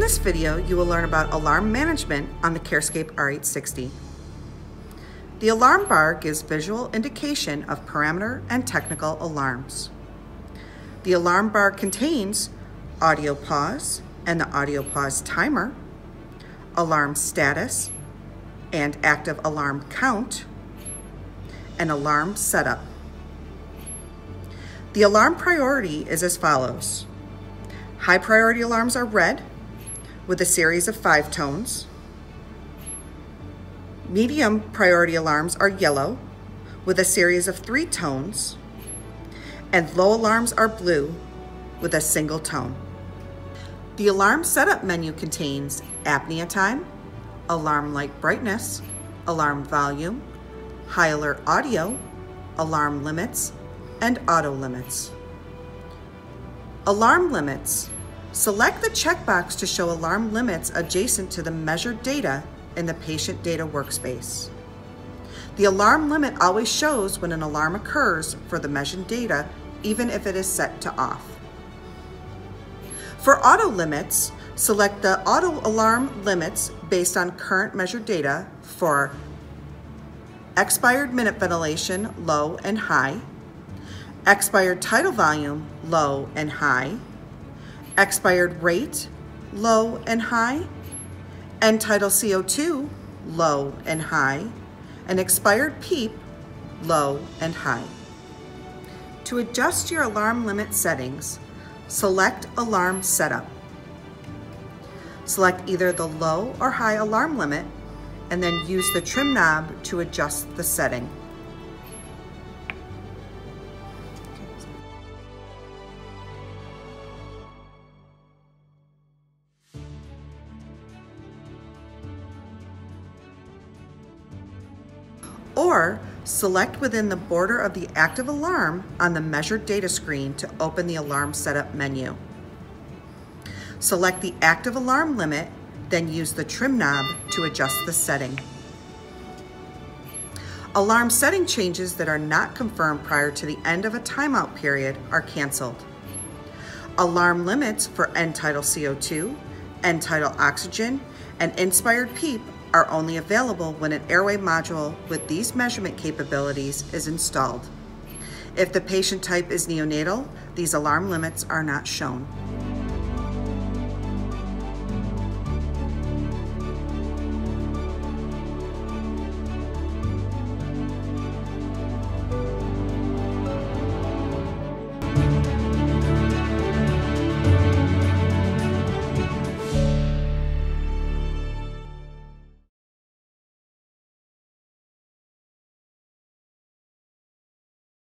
In this video, you will learn about alarm management on the CareScape R860. The alarm bar gives visual indication of parameter and technical alarms. The alarm bar contains audio pause and the audio pause timer, alarm status and active alarm count, and alarm setup. The alarm priority is as follows. High priority alarms are red with a series of five tones. Medium priority alarms are yellow with a series of three tones. And low alarms are blue with a single tone. The alarm setup menu contains apnea time, alarm light brightness, alarm volume, high alert audio, alarm limits, and auto limits. Alarm limits. Select the checkbox to show alarm limits adjacent to the measured data in the patient data workspace. The alarm limit always shows when an alarm occurs for the measured data, even if it is set to off. For auto limits, select the auto alarm limits based on current measured data for expired minute ventilation, low and high, expired tidal volume, low and high, expired rate, low and high, end tidal CO2, low and high, and expired PEEP, low and high. To adjust your alarm limit settings, select Alarm Setup. Select either the low or high alarm limit and then use the trim knob to adjust the setting. Or select within the border of the active alarm on the measured data screen to open the alarm setup menu. Select the active alarm limit, then use the trim knob to adjust the setting. Alarm setting changes that are not confirmed prior to the end of a timeout period are canceled. Alarm limits for end tidal CO2, end tidal oxygen, and inspired PEEP are only available when an airway module with these measurement capabilities is installed. If the patient type is neonatal, these alarm limits are not shown.